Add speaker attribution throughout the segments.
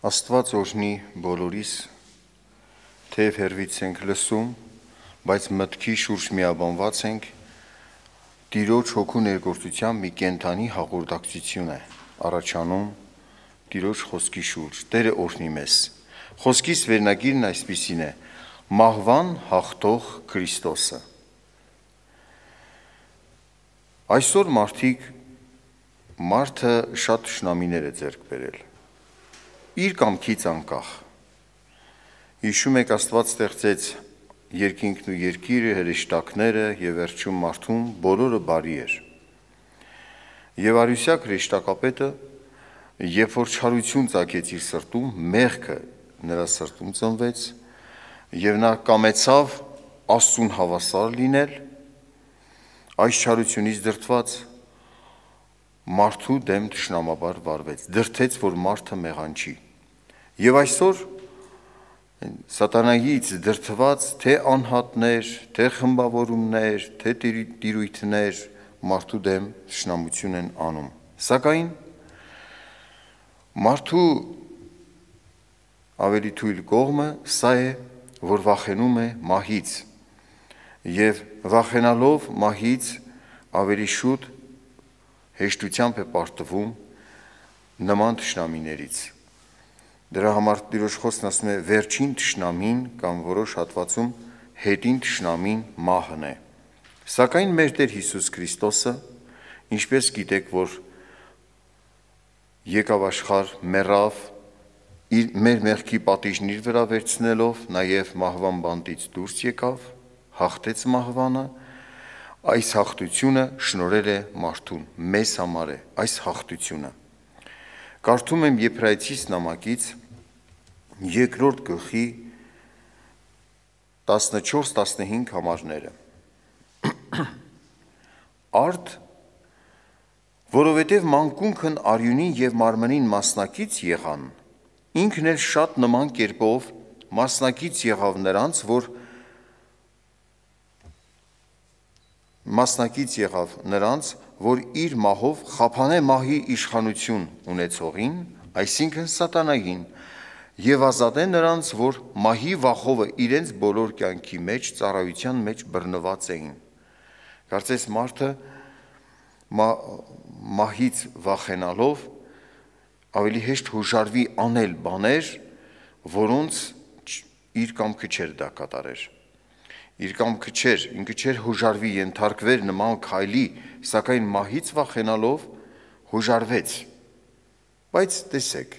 Speaker 1: Աստված օրհնի բոլորիս, թեև հերվից ենք լսում, բայց մտքի շուրջ միաբանված ենք, Տիրոջ հոգու ներգործության մի կենթանի հաղորդակցություն է առաջանում Տիրոջ խոսքի շուրջ։ Տերը օրհնի մեզ։ Խոսքից վերնագիրն այսպիսին է. Մահվան հաղթող Քրիստոսը։ Այսօր մարդիկ մարդը շատ ճշնամիներ է ձեռք բերել իր կամքից անկախ։ Հիշում եք Աստված ստեղծեց երկինքն ու երկիրը, հրեշտակները եւ վերջում մարդուն բոլորը բարի էր։ Եվ Արուսյակ հրեշտակապետը, երբ որ չարություն ցակեց իր սրտում, մեղքը նրա սրտում ծնվեց եւ նա կամեցավ Աստծուն հավասար լինել, այս չարությունից դրթված մարդու դեմ ճշնամաբար վարվեց, դրթեց, որ մարդը մեղանչի։ Եվ այսօր սատանայից դրթված թե անհատներ, թե խմբավորումներ, թե տիրույթներ մարդու դեմ ճշնամություն են անում։ Սակայն մարդու ավելի թույլ կողմը սա է, որ վախենում է մահից եւ վախենալով մահից ավելի շուտ հեշտությամբ է պարտվում նման ճշնամիներից։ Դրա համար Տիրոջ խոսքն ասում է վերջին ճշնամին կամ որոշ հատվածում հետին ճշնամին մահն է։ Սակայն մեր Տեր Հիսուս Քրիստոսը, ինչպես գիտեք, որ եկավ աշխարհ, մեռավ, իր մեր մեղքի պատիժն իր վրա վերցնելով, նաև մահվան բանտից դուրս եկավ, հաղթեց մահվանը, այս հաղթությունը շնորել է մարդուն, մեզ համար է այս հաղթությունը։ Կարդում եմ Եբրայեցիս նամակից երկրորդ գլխի 14-15 համարները։ Արդ որովհետև մանկունքն արյունին եւ մարմնին մասնակից եղան, ինքն էլ շատ նման կերպով մասնակից եղավ նրանց, որ մասնակից եղավ նրանց, որ իր մահով խափանե մահի իշխանություն ունեցողին, այսինքն սատանային, եւ ազատե նրանց, որ մահի վախովը իրենց բոլոր կյանքի մեջ ծառայության մեջ բռնված էին։ Կարծես մարդը մահից վախենալով ավելի հեշտ հուժարվի անել բաներ, որոնց իր կամքը չէր դա կատարեր իր կամքը չէր, ինքը չէր հուժարվի ենթարկվեր նման քայլի, սակայն մահից վախենալով հուժարվեց։ Բայց տեսեք,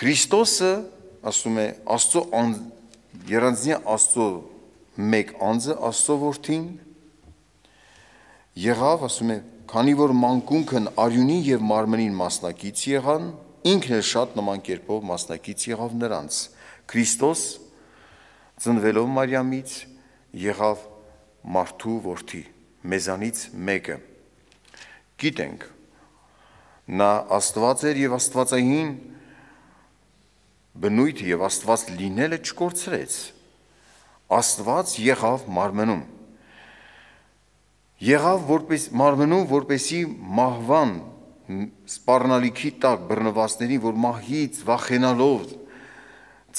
Speaker 1: Քրիստոսը ասում է Աստծո երանձնի Աստծո մեկ անձը Աստծո որդին եղավ, ասում է, քանի որ մանկունքն արյունի եւ մարմնին մասնակից եղան, ինքն էլ շատ նման կերպով մասնակից եղավ նրանց։ Քրիստոս ծնվելով Մարիամից եղավ մարդու որդի, մեզանից մեկը։ Գիտենք, նա Աստված էր եւ Աստվածային բնույթ եւ Աստված լինելը չկորցրեց։ Աստված եղավ մարմնում։ Եղավ որպես մարմնում, որպեսի մահվան սպառնալիքի տակ բռնվածներին, որ մահից վախենալով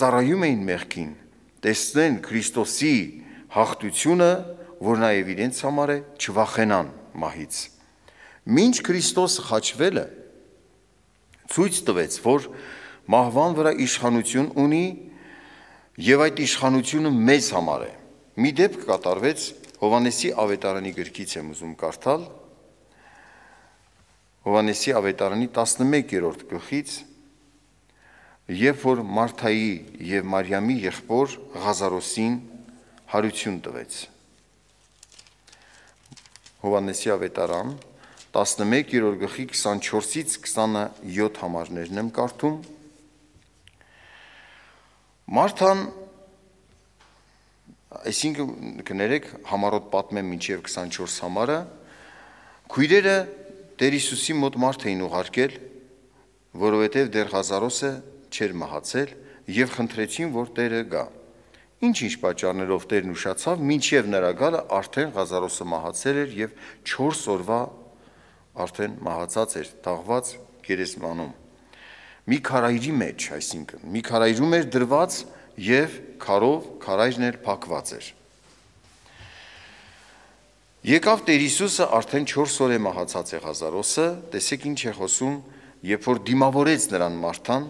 Speaker 1: ծառայում էին մեղքին, տեսնեն Քրիստոսի հաղթությունը, որ նաև իրենց համար է չվախենան մահից։ Մինչ Քրիստոսը խաչվելը ցույց տվեց, որ մահվան վրա իշխանություն ունի եւ այդ իշխանությունը մեզ համար է։ Մի դեպք կատարվեց Հովանեսի ավետարանի գրքից եմ ուզում կարդալ։ Հովանեսի ավետարանի 11-րդ գլխից երբ որ Մարթայի եւ Մարիամի եղբոր Ղազարոսին հարություն տվեց։ Հովանեսի ավետարան 11-րդ գլխի 24-ից 27 համարներն եմ կարդում։ Մարթան այսինքն կներեք համառոտ պատմեմ մինչև 24 համարը քույրերը Տեր Հիսուսի մոտ մարդ էին ուղարկել, որովհետև դեր Ղազարոսը չէր մահացել եւ խնդրեցին, որ Տերը գա։ Ինչ-ինչ պատճառներով Տերն ուշացավ, մինչև նրա գալը արդեն Ղազարոսը մահացել էր եւ 4 օրվա արդեն մահացած էր, տաղված գերեզմանում։ մի քարայրի մեջ, այսինքն մի քարայրում էր դրված եւ քարով քարայրն էլ փակված էր։ Եկավ Տեր Հիսուսը արդեն 4 օր է մահացած է Ղազարոսը, տեսեք ինչ է խոսում, երբ որ դիմավորեց նրան Մարթան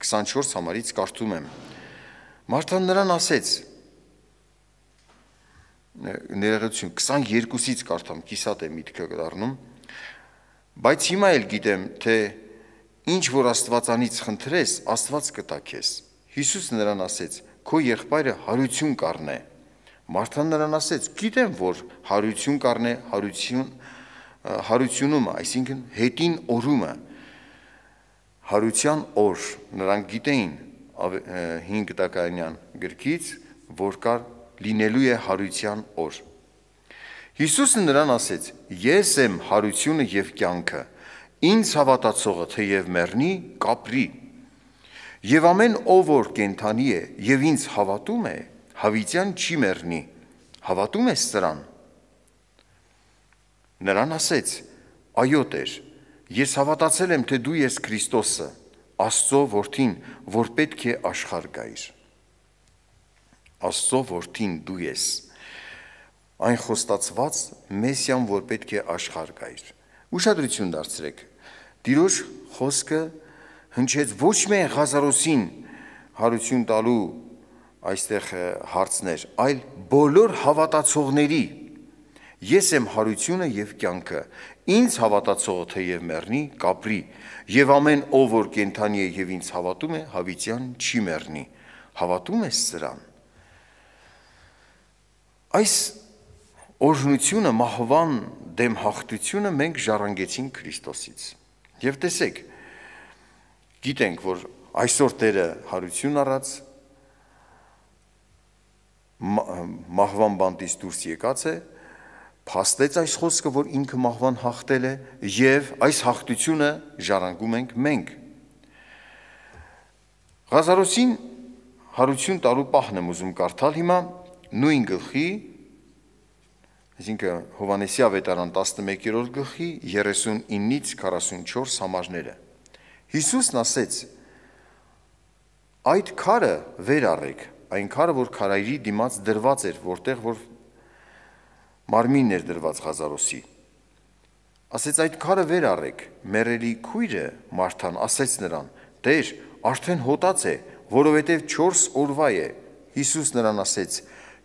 Speaker 1: 24 համարից կարդում եմ։ Մարթան նրան ասեց. ներողություն 22-ից կարդամ, կիսատ է միտքը դառնում, բայց հիմա էլ գիտեմ, թե ինչ որ Աստվածանից խնդրես, Աստված կտա քեզ։ Հիսուս նրան ասեց. Քո եղբայրը հարություն կառնե։ Մարթան նրան ասեց. Գիտեմ, որ հարություն կառնե, հարություն հարությունումը, այսինքն հետին օրումը հարության օր նրանք գիտեին 5 տականյան գրքից, որ կար լինելու է հարության օր։ Հիսուսը նրան ասեց. Ես եմ հարությունը եւ կյանքը Ինձ հավատացողը թեև մեռնի, կապրի։ Եվ ամեն ով որ կենթանի է եւ ինձ հավատում է, հավիտյան չի մեռնի։ Հավատում ես սրան։ Նրան ասեց. Այո, Տեր, ես հավատացել եմ, թե դու ես Քրիստոսը, Աստծո որդին, որ պետք է աշխարհ գայր։ Աստծո որդին դու ես։ Այն խոստացված Մեսիան, որ պետք է աշխարհ գայր։ Ուշադրություն դարձրեք։ Տիրոջ խոսքը հնչեց ոչ միայն Ղազարոսին հարություն տալու այստեղ հարցներ, այլ բոլոր հավատացողների Ես եմ հարությունը եւ կյանքը։ Ինձ հավատացողը թեև մեռնի, կապրի, եւ ամեն ով որ կենթանի է եւ ինձ հավատում է, հավիտյան չի մեռնի։ Հավատում ես սրան։ Այս օրհնությունը մահվան դեմ հաղթությունը մենք ժառանգեցինք Քրիստոսից։ Եվ տեսեք, գիտենք, որ այսօր Տերը հարություն առած մահվան բանտից դուրս եկած է, փաստեց այս խոսքը, որ ինքը մահվան հաղթել է եւ այս հաղթությունը ժառանգում ենք մենք։ Ղազարոսին հարություն տալու պահն եմ ուզում կարդալ հիմա նույն գլխի Այսինքն Հովանեսի ավետարան 11-րդ գլխի 39-ից 44 համարները։ Հիսուսն ասեց. Այդ քարը վեր առեք, այն քարը, որ քարայրի դիմաց դրված էր, որտեղ որ մարմինն էր դրված Ղազարոսի։ Ասեց այդ քարը վեր առեք։ Մերելի քույրը Մարթան ասեց նրան. Տեր, արդեն հոտած է, որովհետև 4 օրվա է։ Հիսուս նրան ասեց.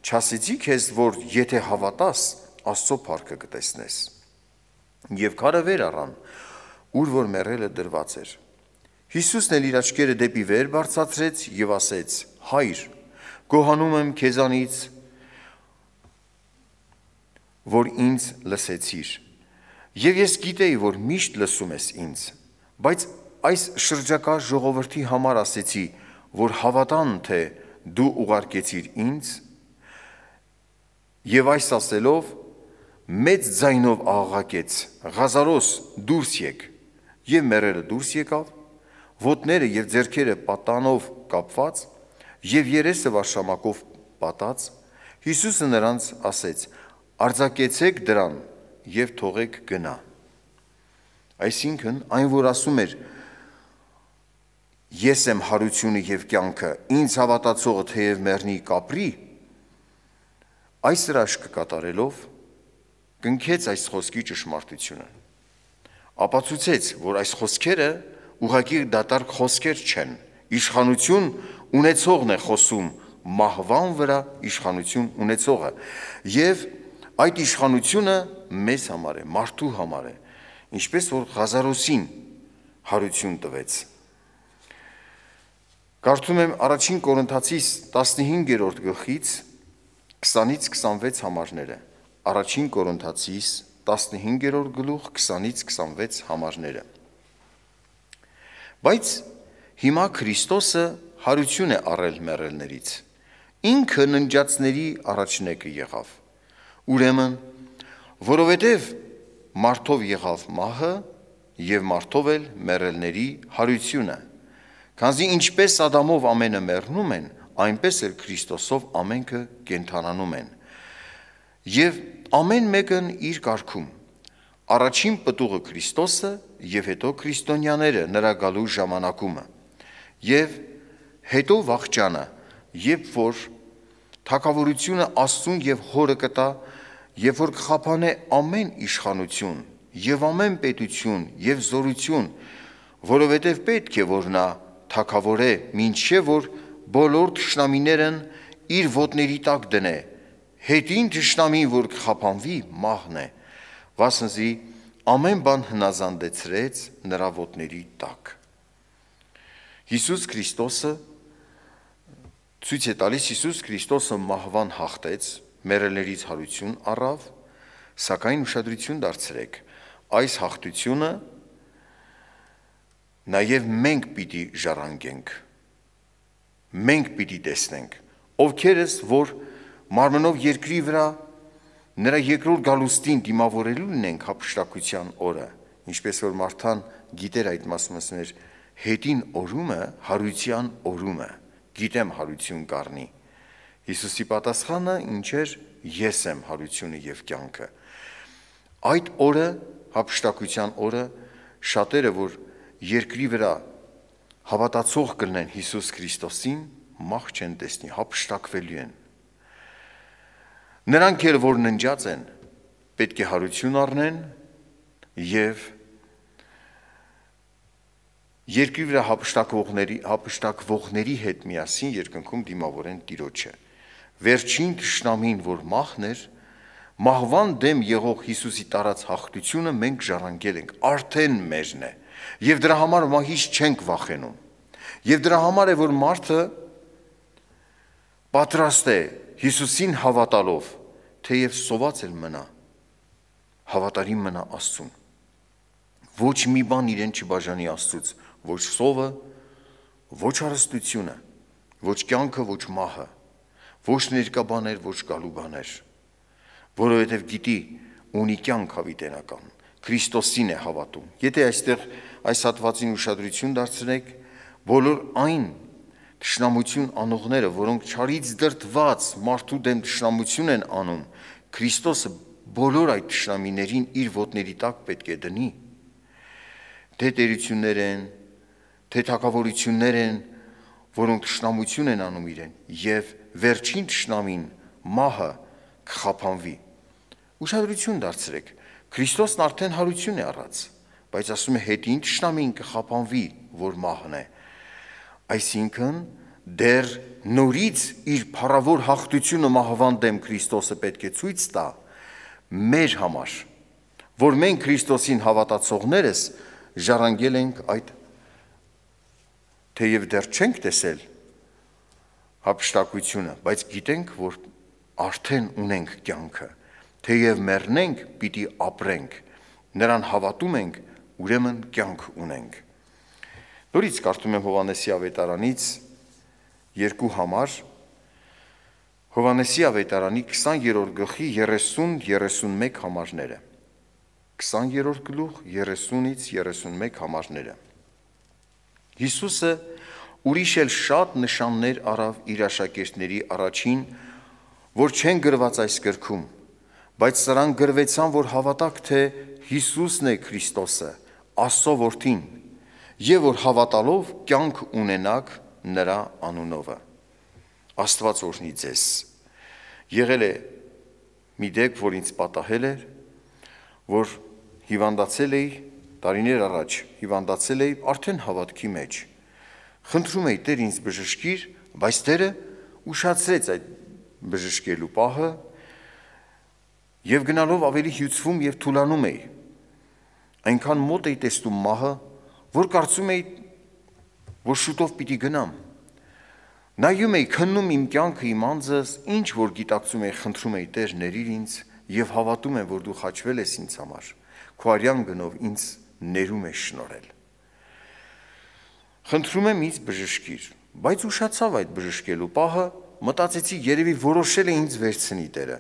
Speaker 1: Չասեցի քեզ, որ եթե հավատաս, Աստծո փառքը կտեսնես։ Եվ քարը վեր առան, ուր որ մեռելը դրված էր։ Հիսուսն էլ իր աչքերը դեպի վեր բարձրացրեց եւ ասեց. Հայր, գոհանում եմ քեզանից, որ ինձ լսեցիր։ Եվ ես գիտեի, որ միշտ լսում ես ինձ, բայց այս շրջակա ժողովրդի համար ասեցի, որ հավատան, թե դու ուղարկեցիր ինձ, եւ այս ասելով մեծ ձայնով աղաղակեց. «Ղազարոս, դուրս եկ»։ Եվ մերերը դուրս եկավ, ոտները եւ ձեռքերը պատանով կապված եւ երեսը վարշամակով պատած, Հիսուսը նրանց ասեց. «Արձակեցեք դրան եւ թողեք գնա»։ Այսինքն, այն որ ասում էր Ես եմ հարությունը եւ կյանքը, ինձ հավատացողը թեև մեռնի կապրի, այս հրաշքը կատարելով կնքեց այս խոսքի ճշմարտությունը։ Ապացուցեց, որ այս խոսքերը ուղղակի դատարկ խոսքեր չեն։ Իշխանություն ունեցողն է խոսում մահվան վրա իշխանություն ունեցողը։ Եվ այդ իշխանությունը մեզ համար է, մարդու համար է, ինչպես որ Ղազարոսին հարություն տվեց։ Կարդում եմ առաջին Կորինթացիս 15-րդ գլխից 20-ից 26 համարները առաջին Կորինթացիս 15-րդ գլուխ 20-ից 26 համարները։ Բայց հիմա Քրիստոսը հարություն է առել մեռելներից։ Ինքը ննջածների առաջնեկը եղավ։ Ուրեմն, որովհետև մարդով եղավ մահը եւ մարդով էլ մեռելների հարությունը։ Քանզի ինչպես Ադամով ամենը մեռնում են, այնպես էլ Քրիստոսով ամենքը կենթանանում են։ Եվ ամեն մեկն իր կարգում։ Առաջին պտուղը Քրիստոսը, եւ հետո քրիստոնյաները նրա գալու ժամանակումը։ Եվ հետո վաղճանը, երբ որ թակավորությունը Աստծուն եւ Հորը կտա, երբ որ կխափանե ամեն իշխանություն եւ ամեն պետություն եւ զորություն, որովհետեւ պետք է որ նա թակավորե, ինչեւ որ բոլոր ճշնամիներն իր ոտների տակ դնե։ Հետին ճշնամին, որ կխափանվի, մահն է։ Վասնզի ամեն բան հնազանդեցրեց նրա ոտների տակ։ Հիսուս Քրիստոսը ցույց է տալիս Հիսուս Քրիստոսը մահվան հաղթեց, մերելներից հարություն առավ, սակայն ուշադրություն դարձրեք, այս հաղթությունը նաև մենք պիտի ժառանգենք։ Մենք պիտի տեսնենք, ովքերս որ մարմնով երկրի վրա նրա երկրորդ գալուստին դիմավորելու ունենք հապշտակության օրը, ինչպես որ Մարթան գիտեր այդ մասմասներ, հետին օրումը հարության օրումը, գիտեմ հարություն կառնի։ Հիսուսի պատասխանը ինչ էր ես եմ հարությունը եւ կյանքը։ Այդ օրը հապշտակության օրը շատերը որ երկրի վրա հավատացող կլնեն Հիսուս Քրիստոսին, մահ չեն տեսնի, հապշտակվելու են Նրանք էլ որ ննջած են, պետք է հարություն առնեն եւ երկրի վրա հապշտակվողների հապշտակվողների հետ միասին երկնքում դիմավորեն Տիրոջը։ Վերջին ճշնամին, որ մահն էր, մահվան դեմ եղող Հիսուսի տարած հաղթությունը մենք ժառանգել ենք, արդեն մեզն է։ Եվ դրա համար մահից չենք վախենում։ Եվ դրա համար է որ մարդը պատրաստ է Հիսուսին հավատալով, թեև սոված էլ մնա, հավատարիմ մնա Աստծուն։ Ոչ մի բան իրեն չբաժանի Աստծուց, ոչ սովը, ոչ հարստությունը, ոչ կյանքը, ոչ մահը, ոչ ներկա բաներ, ոչ գալու բաներ, որովհետև գիտի ունի կյանք հավիտենական, Քրիստոսին է հավատում։ Եթե այստեղ այս հատվածին ուշադրություն դարձնեք, բոլոր այն Տշնամություն անողները, որոնք չարից դրտված մարդու դեմ տշնամություն են անում, Քրիստոսը բոլոր այդ տշնամիներին իր ոտների տակ պետք է դնի։ Թե տերություններ են, թե թակավորություններ են, որոնք տշնամություն են անում իրեն, եւ վերջին տշնամին մահը կխափանվի։ Ուշադրություն դարձրեք, Քրիստոսն արդեն հարություն է առած, բայց ասում է հետին տշնամին կխափանվի, որ մահն է։ Այսինքն դեռ նորից իր փառավոր հաղթությունը մահվան դեմ Քրիստոսը պետք է ցույց տա մեր համար, որ մենք Քրիստոսին հավատացողներս ժառանգել ենք այդ թեև դեռ չենք տեսել հապշտակությունը, բայց գիտենք, որ արդեն ունենք կյանքը, թեև մեռնենք, պիտի ապրենք, նրան հավատում ենք, ուրեմն կյանք ունենք։ Նորից կարդում եմ Հովանեսի ավետարանից երկու համար Հովանեսի ավետարանի 20-րդ գլխի 30-31 համարները 20-րդ գլուխ 30-ից 31 համարները Հիսուսը ուրիշ էլ շատ նշաններ արավ իր աշակերտների առաջին, որ չեն գրված այս գրքում, բայց սրանք գրվեցան, որ հավատակ թե Հիսուսն է Քրիստոսը, Աստծո որդին, եւ որ հավատալով կյանք ունենաք նրա անունովը։ Աստված օրհնի ձեզ։ Եղել է մի դեպք, որ ինձ պատահել էր, որ հիվանդացել էի տարիներ առաջ, հիվանդացել էի արդեն հավատքի մեջ։ Խնդրում էի Տեր ինձ բժշկիր, բայց Տերը ուշացրեց այդ բժշկելու պահը եւ գնալով ավելի հյուծվում եւ թուլանում էի։ Այնքան մոտ էի տեսնում մահը, որ կարծում էի, որ շուտով պիտի գնամ։ Նայում էի, քննում իմ կյանքը, իմ անձս, ինչ որ գիտակցում էի, խնդրում էի Տեր ներիր ինձ եւ հավատում եմ, որ դու խաչվել ես ինձ համար։ Քո արյան գնով ինձ ներում ես շնորել։ Խնդրում եմ ինձ բժշկիր, բայց ուշացավ այդ բժշկելու պահը, մտածեցի երևի որոշել է ինձ վերցնի Տերը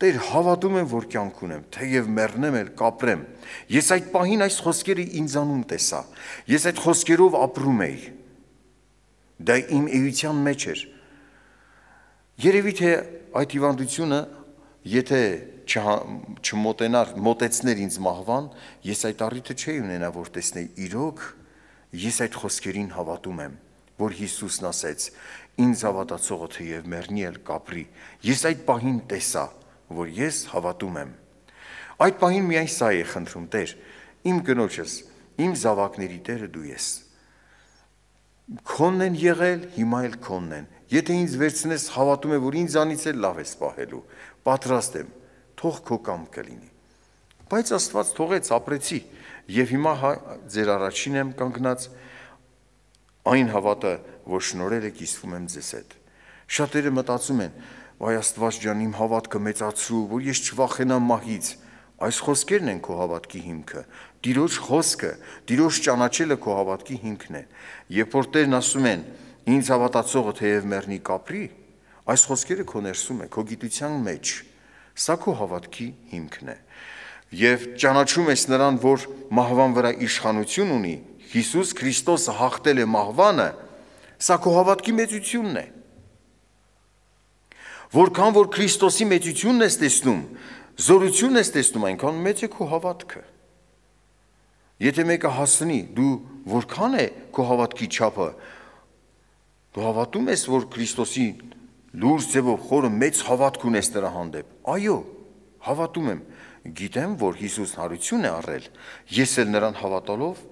Speaker 1: Տեր հավատում եմ, որ կյանք ունեմ, թեև մեռնեմ էլ կապրեմ։ Ես այդ պահին այս խոսքերը ինձանում տեսա։ Ես այդ խոսքերով ապրում էի։ Դա իմ էության մեջ էր։ Երևի թե այդ հիվանդությունը եթե չմոտենար, մոտեցներ ինձ մահվան, ես այդ առիթը չէի ունենա, որ տեսնեի իրոք, ես այդ խոսքերին հավատում եմ, որ Հիսուսն ասեց. ինձ հավատացողը թեև մեռնի էլ կապրի։ Ես այդ պահին տեսա, որ ես հավատում եմ։ Այդ պահին միայն սա է խնդրում Տեր, իմ կնոջս, իմ զավակների Տերը դու ես։ Քոնն են եղել, հիմա էլ քոնն են։ Եթե ինձ վերցնես, հավատում եմ, որ ինձանից էլ լավ ես պահելու։ Պատրաստ եմ, թող քո կամքը լինի։ Բայց Աստված թողեց, ապրեցի, եւ հիմա հա, ձեր առաջին եմ կանգնած այն հավատը, որ շնորհել եք իսվում եմ ձեզ հետ։ Շատերը մտածում են, «Վայ Աստված ջան, իմ հավատքը մեծացրու, որ ես չվախենամ մահից»։ Այս խոսքերն են քո հավատքի հիմքը։ Տիրոջ խոսքը, Տիրոջ ճանաչելը քո հավատքի հիմքն է։ Երբ որ Տերն ասում են. «Ինձ հավատացողը թեև մեռնի կապրի», այս խոսքերը քո ներսում է, քո գիտության մեջ։ Սա քո հավատքի հիմքն է։ Եվ ճանաչում ես նրան, որ մահվան վրա իշխանություն ունի, Հիսուս Քրիստոսը հաղթել է մահվանը, սա քո հավատքի մեծությունն է։ Որքան որ Քրիստոսի մեծությունն ես տեսնում, զորությունն ես տեսնում, այնքան մեծ է քո հավատքը։ Եթե մեկը հասնի, դու որքան է քո հավատքի չափը, դու հավատում ես, որ Քրիստոսի լուրջ ձևով խորը մեծ հավատք ունես նրա հանդեպ։ Այո, հավատում եմ, գիտեմ, որ Հիսուսն հարություն է առել։ Ես էլ նրան հավատալով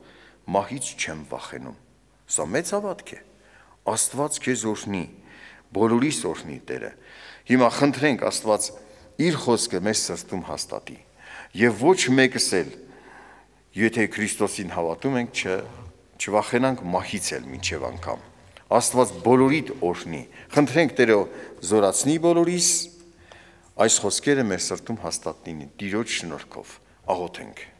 Speaker 1: մահից չեմ վախենում։ Սա մեծ հավատք է։ Աստված քեզ օրհնի, բոլորիս օրհնի Տերը։ Հիմա խնդրենք Աստված իր խոսքը մեր սրտում հաստատի։ Եվ ոչ մեկս էլ եթե Քրիստոսին հավատում ենք, չվախենանք մահից էլ մինչև անգամ։ Աստված բոլորիդ օրհնի։ Խնդրենք Տերը զորացնի բոլորիս այս խոսքերը մեր սրտում հաստատնին Տիրոջ շնորհքով։ Աղոթենք։